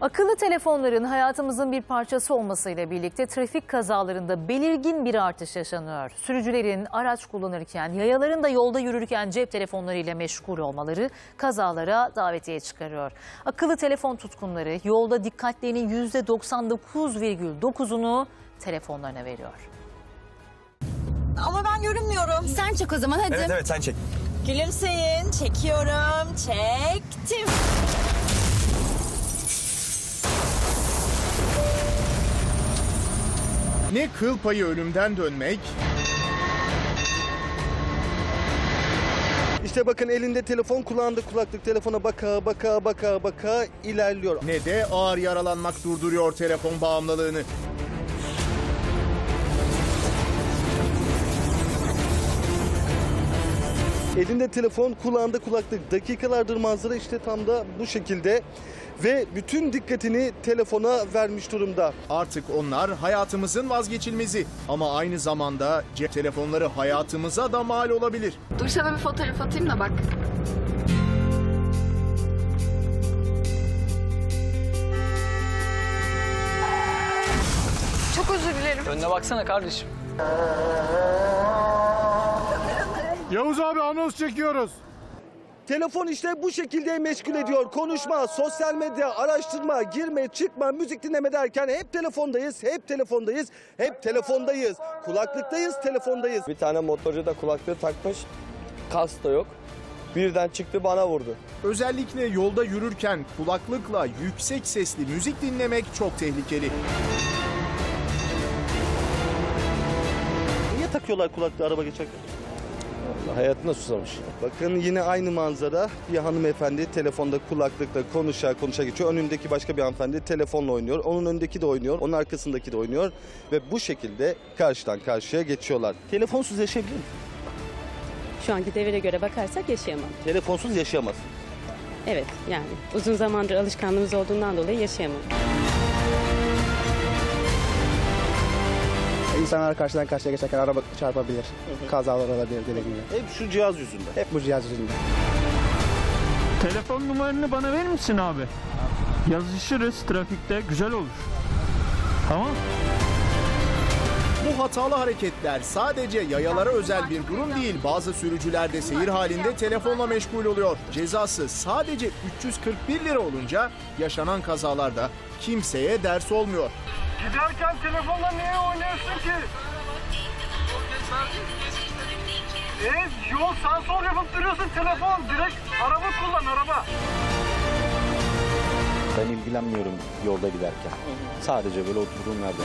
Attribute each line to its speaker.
Speaker 1: Akıllı telefonların hayatımızın bir parçası olmasıyla birlikte trafik kazalarında belirgin bir artış yaşanıyor. Sürücülerin araç kullanırken, yayaların da yolda yürürken cep telefonlarıyla meşgul olmaları kazalara davetiye çıkarıyor. Akıllı telefon tutkunları yolda dikkatlerinin %99,9'unu telefonlarına veriyor.
Speaker 2: Ama ben görünmüyorum.
Speaker 3: Sen çek o zaman hadi.
Speaker 4: Evet evet sen çek.
Speaker 2: Gülümseyin. Çekiyorum. Çektim.
Speaker 5: Ne kıl payı ölümden dönmek,
Speaker 6: İşte bakın elinde telefon, kulağında kulaklık. Telefona baka baka baka baka ilerliyor.
Speaker 5: ne de ağır yaralanmak durduruyor telefon bağımlılığını.
Speaker 6: Elinde telefon, kulağında kulaklık. Dakikalardır manzara işte tam da bu şekilde. Ve bütün dikkatini telefona vermiş durumda.
Speaker 5: Artık onlar hayatımızın vazgeçilmezi ama aynı zamanda cep telefonları hayatımıza da mal olabilir.
Speaker 3: Dur sana bir fotoğraf atayım da bak. Çok özür dilerim.
Speaker 7: Önüne baksana kardeşim.
Speaker 5: Yavuz abi anons çekiyoruz.
Speaker 6: Telefon işte bu şekilde meşgul ediyor. Konuşma, sosyal medya, araştırma, girme, çıkma, müzik dinleme derken hep telefondayız, hep telefondayız, hep telefondayız. Kulaklıktayız, telefondayız.
Speaker 8: Bir tane motorcu da kulaklığı takmış. Kas da yok. Birden çıktı bana vurdu.
Speaker 5: Özellikle yolda yürürken kulaklıkla yüksek sesli müzik dinlemek çok tehlikeli.
Speaker 6: Niye takıyorlar kulaklığı araba geçerken?
Speaker 8: Hayatına susamış.
Speaker 6: Bakın yine aynı manzara. Bir hanımefendi telefonda kulaklıkla konuşa konuşa geçiyor. Önündeki başka bir hanımefendi telefonla oynuyor. Onun önündeki de oynuyor. Onun arkasındaki de oynuyor. Ve bu şekilde karşıdan karşıya geçiyorlar. Telefonsuz yaşayabilir mi?
Speaker 9: Şu anki devire göre bakarsak yaşayamam.
Speaker 6: Telefonsuz yaşayamaz.
Speaker 9: Evet yani uzun zamandır alışkanlığımız olduğundan dolayı yaşayamam.
Speaker 10: İnsanlar karşıdan karşıya geçerken araba çarpabilir. Kazalar olabilir dediğim gibi.
Speaker 6: Hep şu cihaz yüzünden.
Speaker 10: Hep bu cihaz yüzünden.
Speaker 11: Telefon numaranı bana verir misin abi? Yazışırız trafikte güzel olur. Tamam.
Speaker 5: Bu hatalı hareketler sadece yayalara özel bir durum değil. Bazı sürücüler de seyir halinde telefonla meşgul oluyor. Cezası sadece 341 lira olunca yaşanan kazalarda kimseye ders olmuyor.
Speaker 11: Giderken telefonla niye oynuyorsun ki? E, yol sağ sol yapıp duruyorsun telefon. Direkt araba kullan araba.
Speaker 8: Ben ilgilenmiyorum yolda giderken. Sadece böyle oturduğum yerde.